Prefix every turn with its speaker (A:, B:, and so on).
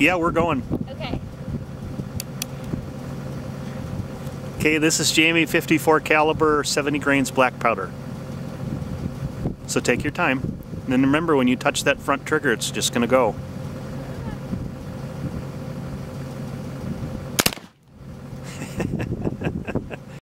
A: Yeah, we're going.
B: Okay.
A: Okay, this is Jamie 54 caliber 70 grains black powder. So take your time. And then remember when you touch that front trigger, it's just gonna go.